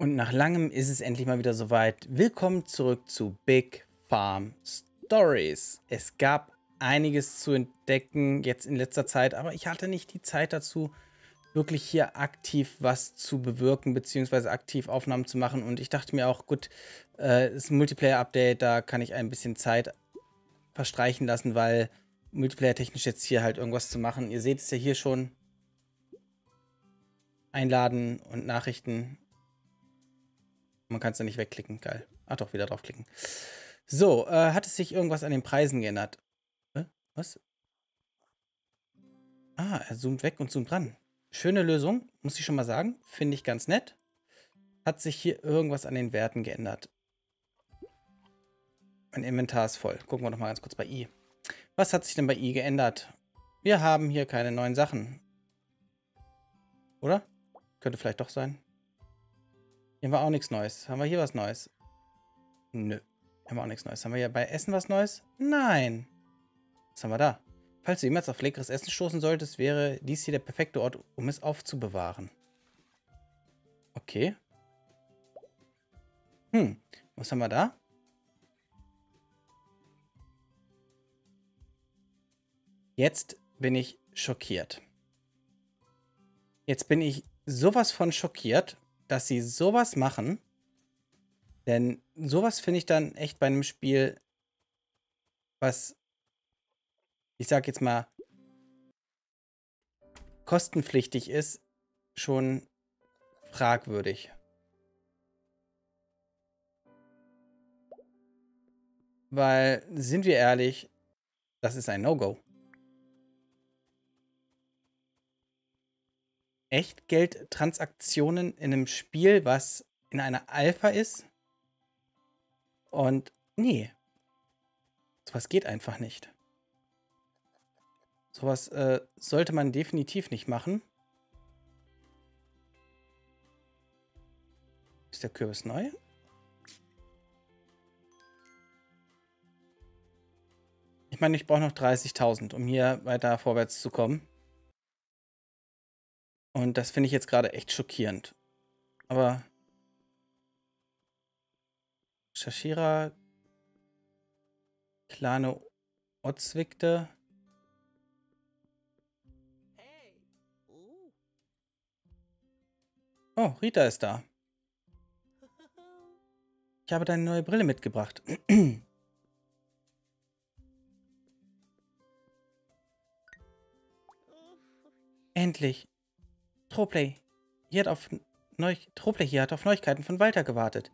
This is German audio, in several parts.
Und nach langem ist es endlich mal wieder soweit. Willkommen zurück zu Big Farm Stories. Es gab einiges zu entdecken jetzt in letzter Zeit, aber ich hatte nicht die Zeit dazu, wirklich hier aktiv was zu bewirken, beziehungsweise aktiv Aufnahmen zu machen. Und ich dachte mir auch, gut, äh, das Multiplayer-Update, da kann ich ein bisschen Zeit verstreichen lassen, weil Multiplayer-technisch jetzt hier halt irgendwas zu machen. Ihr seht es ja hier schon. Einladen und Nachrichten man kann es ja nicht wegklicken. Geil. Ach doch, wieder draufklicken. So, äh, hat es sich irgendwas an den Preisen geändert? Äh, was? Ah, er zoomt weg und zoomt ran. Schöne Lösung, muss ich schon mal sagen. Finde ich ganz nett. Hat sich hier irgendwas an den Werten geändert? Mein Inventar ist voll. Gucken wir noch mal ganz kurz bei i. Was hat sich denn bei i geändert? Wir haben hier keine neuen Sachen. Oder? Könnte vielleicht doch sein. Hier haben wir auch nichts Neues. Haben wir hier was Neues? Nö. Haben wir auch nichts Neues. Haben wir hier bei Essen was Neues? Nein. Was haben wir da? Falls du jemals auf leckeres Essen stoßen solltest, wäre dies hier der perfekte Ort, um es aufzubewahren. Okay. Hm. Was haben wir da? Jetzt bin ich schockiert. Jetzt bin ich sowas von schockiert, dass sie sowas machen. Denn sowas finde ich dann echt bei einem Spiel, was, ich sag jetzt mal, kostenpflichtig ist, schon fragwürdig. Weil, sind wir ehrlich, das ist ein No-Go. Echtgeldtransaktionen in einem Spiel, was in einer Alpha ist. Und nee, sowas geht einfach nicht. Sowas äh, sollte man definitiv nicht machen. Ist der Kürbis neu? Ich meine, ich brauche noch 30.000, um hier weiter vorwärts zu kommen. Und das finde ich jetzt gerade echt schockierend. Aber Shashira, Klane Otzwikte. Oh, Rita ist da. Ich habe deine neue Brille mitgebracht. Endlich. Troplay. Hier hat auf Neu Troplay hier hat auf Neuigkeiten von Walter gewartet.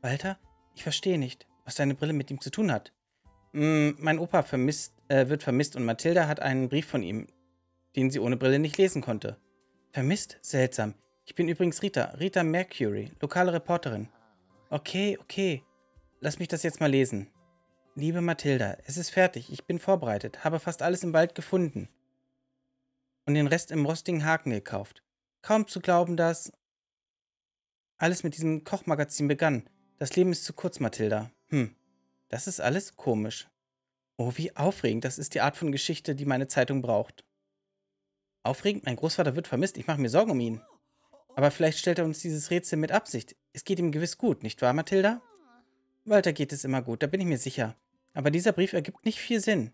Walter? Ich verstehe nicht, was deine Brille mit ihm zu tun hat. Mm, mein Opa vermisst, äh, wird vermisst und Mathilda hat einen Brief von ihm, den sie ohne Brille nicht lesen konnte. Vermisst? Seltsam. Ich bin übrigens Rita, Rita Mercury, lokale Reporterin. Okay, okay. Lass mich das jetzt mal lesen. Liebe Mathilda, es ist fertig, ich bin vorbereitet, habe fast alles im Wald gefunden. Und den Rest im rostigen Haken gekauft. Kaum zu glauben, dass alles mit diesem Kochmagazin begann. Das Leben ist zu kurz, Mathilda. Hm, das ist alles komisch. Oh, wie aufregend. Das ist die Art von Geschichte, die meine Zeitung braucht. Aufregend? Mein Großvater wird vermisst. Ich mache mir Sorgen um ihn. Aber vielleicht stellt er uns dieses Rätsel mit Absicht. Es geht ihm gewiss gut, nicht wahr, Mathilda? Walter geht es immer gut, da bin ich mir sicher. Aber dieser Brief ergibt nicht viel Sinn.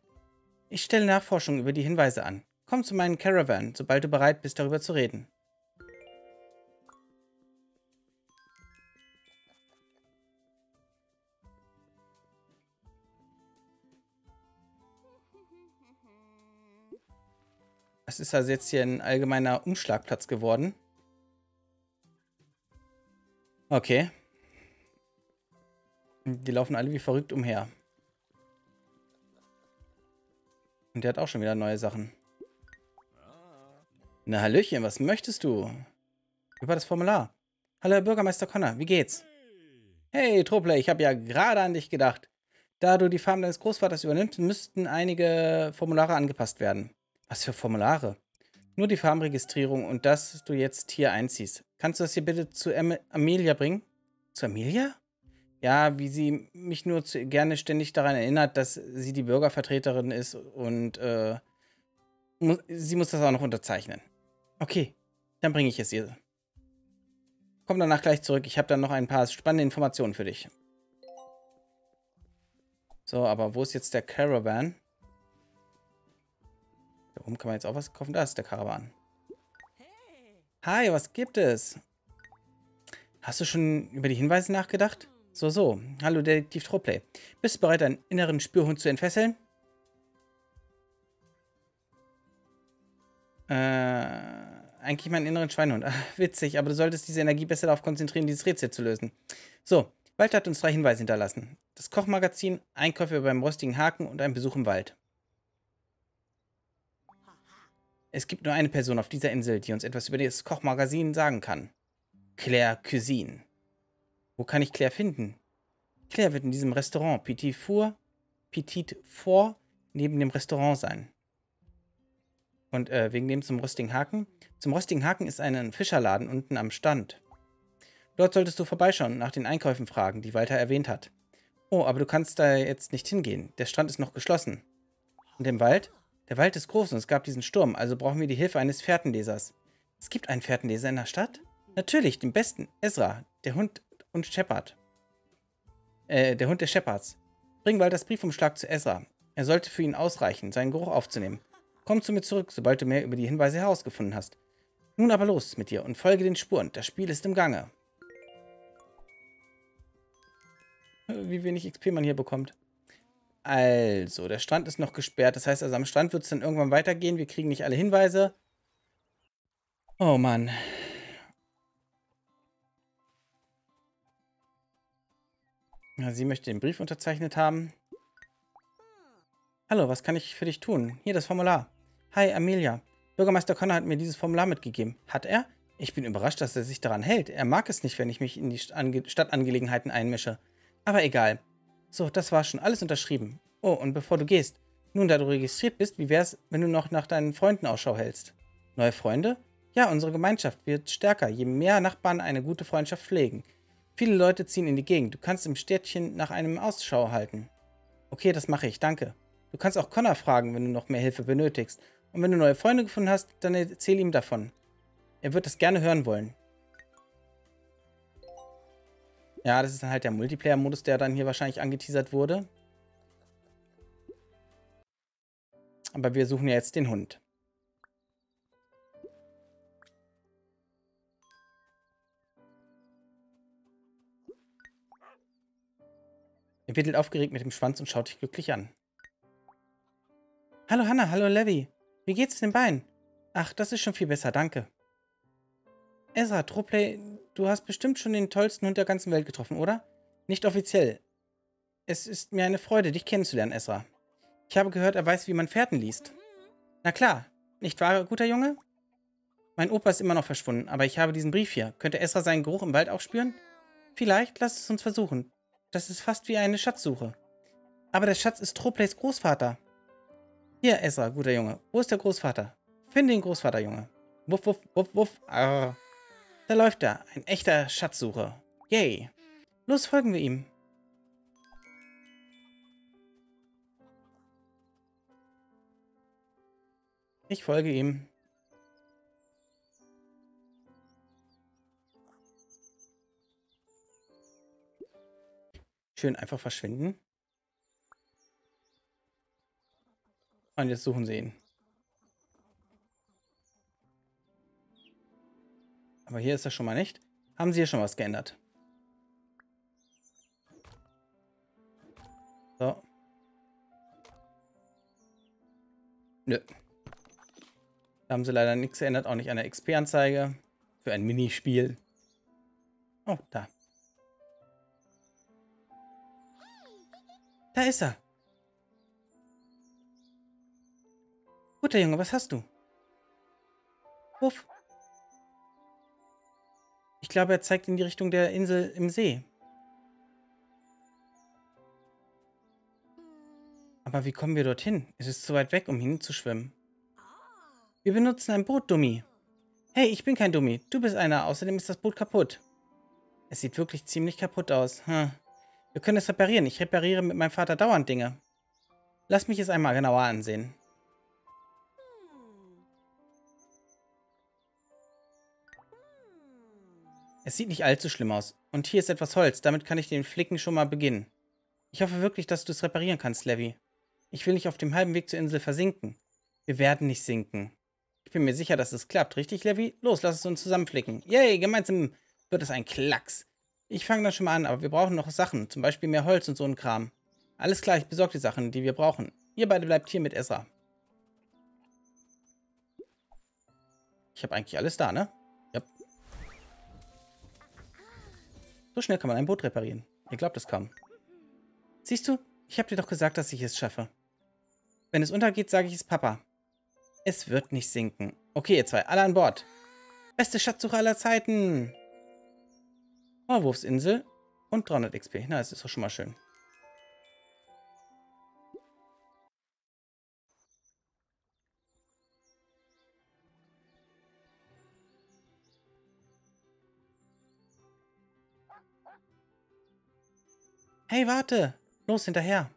Ich stelle Nachforschungen über die Hinweise an. Komm zu meinem Caravan, sobald du bereit bist, darüber zu reden. Es ist also jetzt hier ein allgemeiner Umschlagplatz geworden. Okay. Die laufen alle wie verrückt umher. Und der hat auch schon wieder neue Sachen. Na, Hallöchen, was möchtest du? Über das Formular. Hallo, Herr Bürgermeister Connor, wie geht's? Hey, Truppler, ich habe ja gerade an dich gedacht. Da du die Farm deines Großvaters übernimmst, müssten einige Formulare angepasst werden. Was für Formulare? Nur die Farmregistrierung und dass du jetzt hier einziehst. Kannst du das hier bitte zu Am Amelia bringen? Zu Amelia? Ja, wie sie mich nur zu, gerne ständig daran erinnert, dass sie die Bürgervertreterin ist und äh, mu sie muss das auch noch unterzeichnen. Okay, dann bringe ich es ihr. Komm danach gleich zurück. Ich habe dann noch ein paar spannende Informationen für dich. So, aber wo ist jetzt der Caravan? Da oben kann man jetzt auch was kaufen. Da ist der Caravan. Hi, was gibt es? Hast du schon über die Hinweise nachgedacht? So, so. Hallo, Detektiv Troplay. Bist du bereit, einen inneren Spürhund zu entfesseln? Äh, eigentlich meinen inneren Schweinehund. Ach, witzig, aber du solltest diese Energie besser darauf konzentrieren, dieses Rätsel zu lösen. So, Walter hat uns drei Hinweise hinterlassen. Das Kochmagazin, Einkäufe beim rostigen Haken und ein Besuch im Wald. Es gibt nur eine Person auf dieser Insel, die uns etwas über das Kochmagazin sagen kann. Claire Cuisine. Wo kann ich Claire finden? Claire wird in diesem Restaurant Petit Four, Petit Four neben dem Restaurant sein. Und äh, wegen dem zum Rostigen Haken? Zum Rostigen Haken ist ein Fischerladen unten am Stand. Dort solltest du vorbeischauen und nach den Einkäufen fragen, die Walter erwähnt hat. Oh, aber du kannst da jetzt nicht hingehen. Der Strand ist noch geschlossen. Und im Wald? Der Wald ist groß und es gab diesen Sturm, also brauchen wir die Hilfe eines Fährtenlesers. Es gibt einen Fährtenleser in der Stadt? Natürlich, den besten. Ezra, der Hund und Shepard. Äh, der Hund des Shepards. Bring bald das Briefumschlag zu Ezra. Er sollte für ihn ausreichen, seinen Geruch aufzunehmen. Komm zu mir zurück, sobald du mehr über die Hinweise herausgefunden hast. Nun aber los mit dir und folge den Spuren. Das Spiel ist im Gange. Wie wenig XP man hier bekommt. Also, der Strand ist noch gesperrt. Das heißt also, am Strand wird es dann irgendwann weitergehen. Wir kriegen nicht alle Hinweise. Oh Mann. Sie möchte den Brief unterzeichnet haben. Hallo, was kann ich für dich tun? Hier das Formular. Hi, Amelia. Bürgermeister Connor hat mir dieses Formular mitgegeben. Hat er? Ich bin überrascht, dass er sich daran hält. Er mag es nicht, wenn ich mich in die Stadtangelegenheiten einmische. Aber egal. So, das war schon alles unterschrieben. Oh, und bevor du gehst, nun, da du registriert bist, wie wär's, wenn du noch nach deinen Freunden Ausschau hältst? Neue Freunde? Ja, unsere Gemeinschaft wird stärker, je mehr Nachbarn eine gute Freundschaft pflegen. Viele Leute ziehen in die Gegend. Du kannst im Städtchen nach einem Ausschau halten. Okay, das mache ich, danke. Du kannst auch Connor fragen, wenn du noch mehr Hilfe benötigst. Und wenn du neue Freunde gefunden hast, dann erzähl ihm davon. Er wird das gerne hören wollen. Ja, das ist dann halt der Multiplayer-Modus, der dann hier wahrscheinlich angeteasert wurde. Aber wir suchen ja jetzt den Hund. Er wedelt aufgeregt mit dem Schwanz und schaut dich glücklich an. Hallo Hannah, hallo Levi. Wie geht's den Beinen? Ach, das ist schon viel besser, danke. Ezra, Troplay, du hast bestimmt schon den tollsten Hund der ganzen Welt getroffen, oder? Nicht offiziell. Es ist mir eine Freude, dich kennenzulernen, Ezra. Ich habe gehört, er weiß, wie man Fährten liest. Na klar, nicht wahr, guter Junge? Mein Opa ist immer noch verschwunden, aber ich habe diesen Brief hier. Könnte Ezra seinen Geruch im Wald auch spüren? Vielleicht, lass es uns versuchen. Das ist fast wie eine Schatzsuche. Aber der Schatz ist Troplays Großvater. Hier, Ezra, guter Junge. Wo ist der Großvater? Finde den Großvater, Junge. Wuff, wuff, wuff, wuff. Arr. Da läuft er. Ein echter Schatzsucher. Yay. Los, folgen wir ihm. Ich folge ihm. Schön einfach verschwinden. Und jetzt suchen sie ihn. Aber hier ist das schon mal nicht. Haben sie hier schon was geändert? So. Nö. Da haben sie leider nichts geändert, auch nicht an der XP-Anzeige. Für ein Minispiel. Oh, da. Da ist er. Guter Junge, was hast du? Wuff. Ich glaube, er zeigt in die Richtung der Insel im See. Aber wie kommen wir dorthin? Es ist zu weit weg, um hinzuschwimmen. Wir benutzen ein Boot, Dummi. Hey, ich bin kein Dummi. Du bist einer. Außerdem ist das Boot kaputt. Es sieht wirklich ziemlich kaputt aus. Hm. Wir können es reparieren. Ich repariere mit meinem Vater dauernd Dinge. Lass mich es einmal genauer ansehen. Es sieht nicht allzu schlimm aus. Und hier ist etwas Holz. Damit kann ich den Flicken schon mal beginnen. Ich hoffe wirklich, dass du es reparieren kannst, Levi. Ich will nicht auf dem halben Weg zur Insel versinken. Wir werden nicht sinken. Ich bin mir sicher, dass es klappt, richtig, Levi? Los, lass es uns zusammenflicken. Yay, gemeinsam wird es ein Klacks. Ich fange dann schon mal an, aber wir brauchen noch Sachen. Zum Beispiel mehr Holz und so ein Kram. Alles klar, ich besorge die Sachen, die wir brauchen. Ihr beide bleibt hier mit Ezra. Ich habe eigentlich alles da, ne? So schnell kann man ein Boot reparieren. Ihr glaubt es kaum. Siehst du, ich habe dir doch gesagt, dass ich es schaffe. Wenn es untergeht, sage ich es Papa. Es wird nicht sinken. Okay, ihr zwei, alle an Bord. Beste Schatzsuche aller Zeiten. Maulwurfsinsel und 300 XP. Na, das ist doch schon mal schön. Hey, warte! Los, hinterher!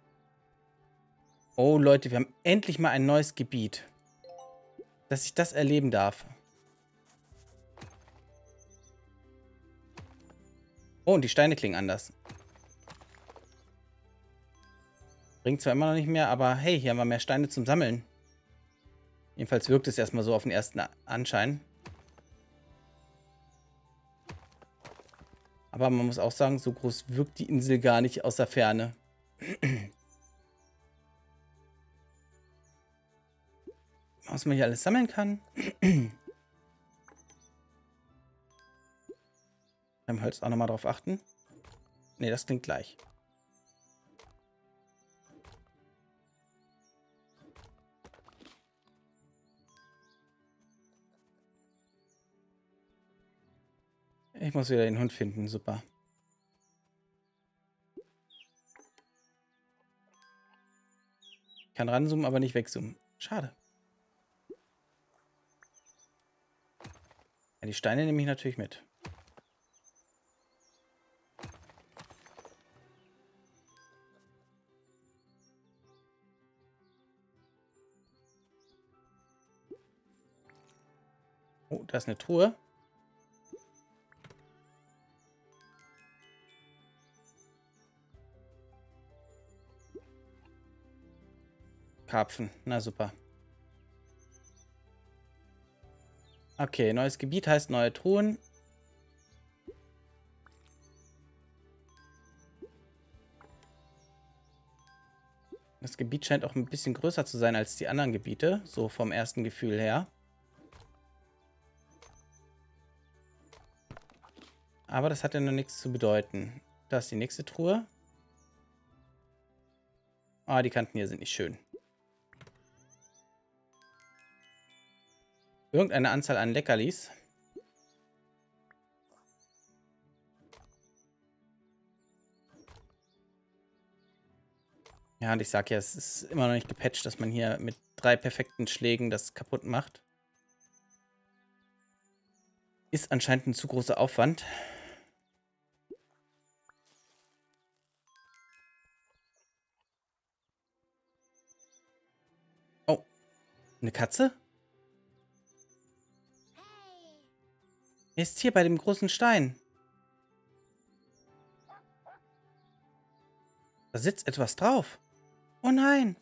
Oh, Leute, wir haben endlich mal ein neues Gebiet dass ich das erleben darf. Oh, und die Steine klingen anders. Bringt zwar immer noch nicht mehr, aber hey, hier haben wir mehr Steine zum Sammeln. Jedenfalls wirkt es erstmal so auf den ersten Anschein. Aber man muss auch sagen, so groß wirkt die Insel gar nicht aus der Ferne. Was man hier alles sammeln kann. Beim Holz auch nochmal drauf achten. Ne, das klingt gleich. Ich muss wieder den Hund finden, super. Ich kann ranzoomen, aber nicht wegzoomen. Schade. Ja, die Steine nehme ich natürlich mit. Oh, da ist eine Truhe. Karpfen. Na super. Okay, neues Gebiet heißt neue Truhen. Das Gebiet scheint auch ein bisschen größer zu sein als die anderen Gebiete, so vom ersten Gefühl her. Aber das hat ja noch nichts zu bedeuten. Da ist die nächste Truhe. Ah, die Kanten hier sind nicht schön. Irgendeine Anzahl an Leckerlis. Ja, und ich sag ja, es ist immer noch nicht gepatcht, dass man hier mit drei perfekten Schlägen das kaputt macht. Ist anscheinend ein zu großer Aufwand. Oh, eine Katze? Er ist hier bei dem großen Stein. Da sitzt etwas drauf. Oh nein.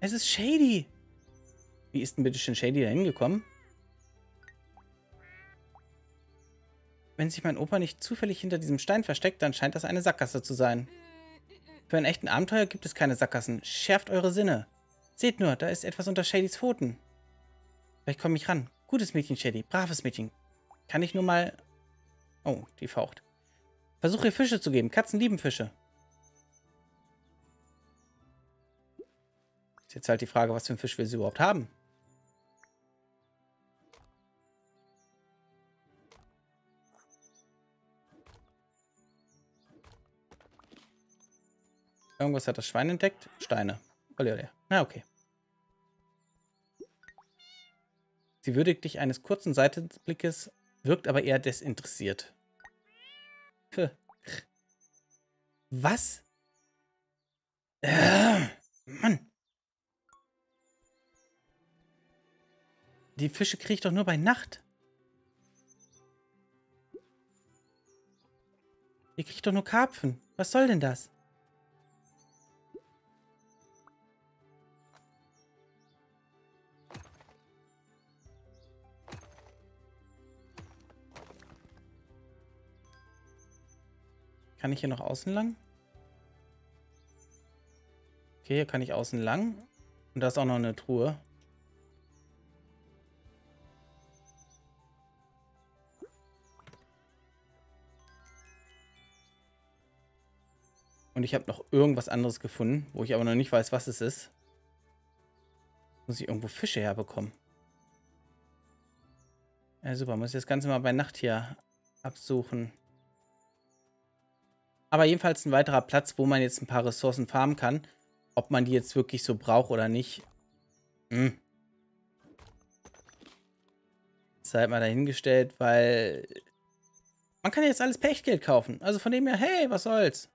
Es ist Shady. Wie ist denn bitte schon Shady da hingekommen? Wenn sich mein Opa nicht zufällig hinter diesem Stein versteckt, dann scheint das eine Sackgasse zu sein. Für einen echten Abenteuer gibt es keine Sackgassen. Schärft eure Sinne. Seht nur, da ist etwas unter Shadys Pfoten. Vielleicht komme ich ran. Gutes Mädchen, Shady. Braves Mädchen. Kann ich nur mal... Oh, die faucht. Versuche ihr Fische zu geben. Katzen lieben Fische. Ist jetzt halt die Frage, was für einen Fisch wir sie überhaupt haben. Irgendwas hat das Schwein entdeckt. Steine. Ole, ole. Na, okay. Sie würdigt dich eines kurzen Seitenblickes, wirkt aber eher desinteressiert. Was? Äh, Mann. die Fische kriege ich doch nur bei Nacht. Ihr kriegt doch nur Karpfen. Was soll denn das? Kann ich hier noch außen lang? Okay, hier kann ich außen lang. Und da ist auch noch eine Truhe. Und ich habe noch irgendwas anderes gefunden, wo ich aber noch nicht weiß, was es ist. Muss ich irgendwo Fische herbekommen. Ja, super. Muss ich das Ganze mal bei Nacht hier absuchen. Aber jedenfalls ein weiterer Platz, wo man jetzt ein paar Ressourcen farmen kann. Ob man die jetzt wirklich so braucht oder nicht. Hm. Ist mal dahingestellt, weil man kann jetzt alles per Echtgeld kaufen. Also von dem her, hey, was soll's.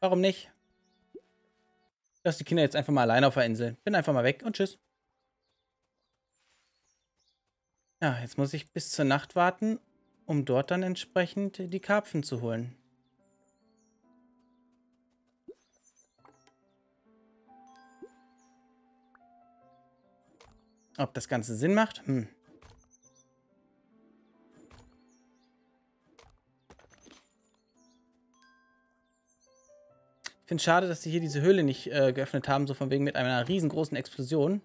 Warum nicht? Lass die Kinder jetzt einfach mal alleine auf der Insel. Bin einfach mal weg und tschüss. Ja, jetzt muss ich bis zur Nacht warten um dort dann entsprechend die Karpfen zu holen. Ob das Ganze Sinn macht? Hm. Ich finde es schade, dass sie hier diese Höhle nicht äh, geöffnet haben, so von wegen mit einer riesengroßen Explosion.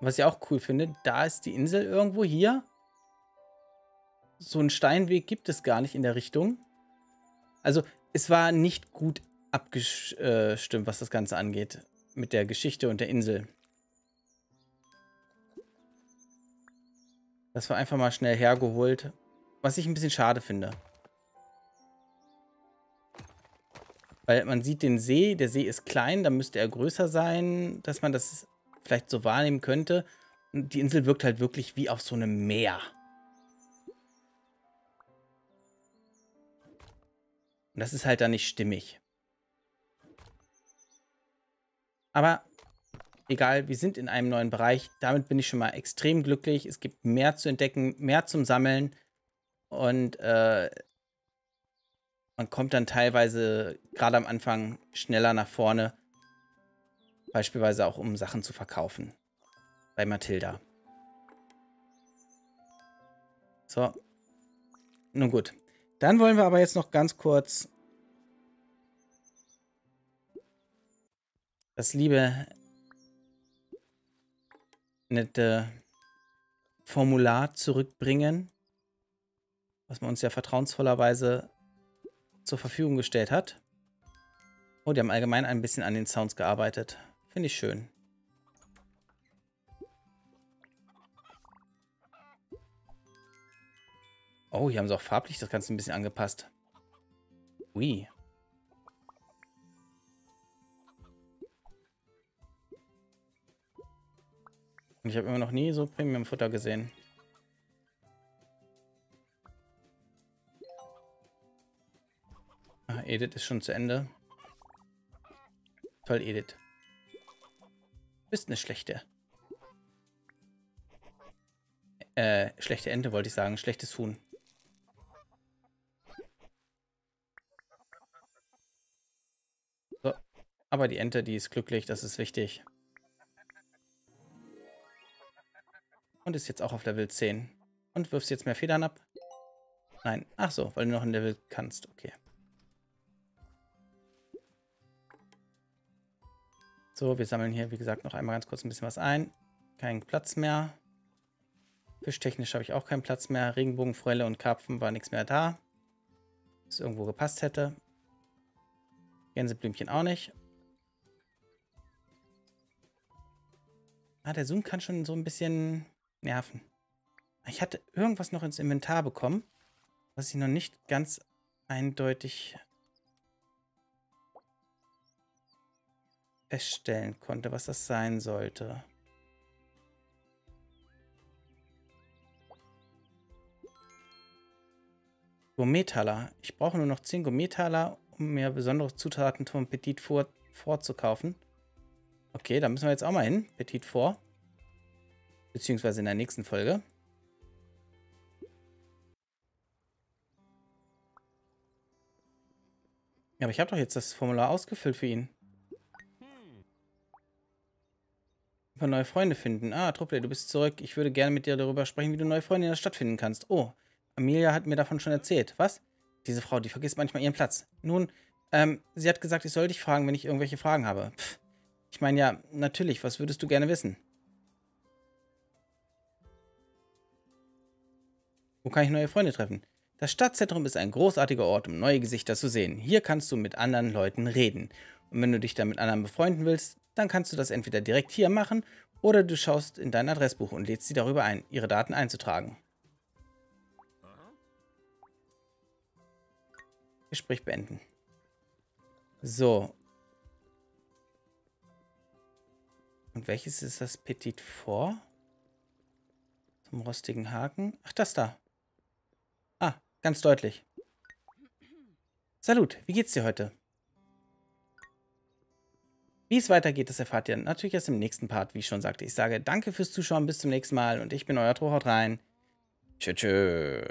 Was ich auch cool finde, da ist die Insel irgendwo hier. So einen Steinweg gibt es gar nicht in der Richtung. Also es war nicht gut abgestimmt, was das Ganze angeht. Mit der Geschichte und der Insel. Das war einfach mal schnell hergeholt. Was ich ein bisschen schade finde. Weil man sieht den See, der See ist klein, da müsste er größer sein, dass man das vielleicht so wahrnehmen könnte. Und die Insel wirkt halt wirklich wie auf so einem Meer. Und das ist halt dann nicht stimmig. Aber egal, wir sind in einem neuen Bereich. Damit bin ich schon mal extrem glücklich. Es gibt mehr zu entdecken, mehr zum Sammeln. Und äh, man kommt dann teilweise gerade am Anfang schneller nach vorne. Beispielsweise auch, um Sachen zu verkaufen. Bei Mathilda. So. Nun gut. Dann wollen wir aber jetzt noch ganz kurz das liebe nette Formular zurückbringen, was man uns ja vertrauensvollerweise zur Verfügung gestellt hat. Oh, die haben allgemein ein bisschen an den Sounds gearbeitet. Finde ich schön. Oh, hier haben sie auch farblich das Ganze ein bisschen angepasst. Ui. Und ich habe immer noch nie so Premium-Futter gesehen. Ah, Edith ist schon zu Ende. Toll, Edith bist eine schlechte. Äh, schlechte Ente wollte ich sagen. Schlechtes Huhn. So. Aber die Ente, die ist glücklich. Das ist wichtig. Und ist jetzt auch auf Level 10. Und wirfst jetzt mehr Federn ab? Nein. Ach so, weil du noch ein Level kannst. Okay. So, wir sammeln hier, wie gesagt, noch einmal ganz kurz ein bisschen was ein. Kein Platz mehr. Fischtechnisch habe ich auch keinen Platz mehr. Regenbogenforelle und Karpfen war nichts mehr da. Das irgendwo gepasst hätte. Gänseblümchen auch nicht. Ah, der Zoom kann schon so ein bisschen nerven. Ich hatte irgendwas noch ins Inventar bekommen, was ich noch nicht ganz eindeutig feststellen konnte, was das sein sollte. Gourmetaler. Ich brauche nur noch 10 Gourmetaler, um mir besondere Zutaten vom Petit vor vorzukaufen. Okay, da müssen wir jetzt auch mal hin. Petit vor. Beziehungsweise in der nächsten Folge. Ja, aber ich habe doch jetzt das Formular ausgefüllt für ihn. Über neue Freunde finden. Ah, Truppe, du bist zurück. Ich würde gerne mit dir darüber sprechen, wie du neue Freunde in der Stadt finden kannst. Oh, Amelia hat mir davon schon erzählt. Was? Diese Frau, die vergisst manchmal ihren Platz. Nun, ähm, sie hat gesagt, ich soll dich fragen, wenn ich irgendwelche Fragen habe. Pff. Ich meine ja, natürlich, was würdest du gerne wissen? Wo kann ich neue Freunde treffen? Das Stadtzentrum ist ein großartiger Ort, um neue Gesichter zu sehen. Hier kannst du mit anderen Leuten reden. Und wenn du dich dann mit anderen befreunden willst, dann kannst du das entweder direkt hier machen oder du schaust in dein Adressbuch und lädst sie darüber ein, ihre Daten einzutragen. Gespräch beenden. So. Und welches ist das Petit Four? Zum rostigen Haken. Ach, das da. Ganz deutlich. Salut, wie geht's dir heute? Wie es weitergeht, das erfahrt ihr natürlich erst im nächsten Part, wie ich schon sagte. Ich sage danke fürs Zuschauen, bis zum nächsten Mal und ich bin euer Trohaut rein. Tschö, tschö.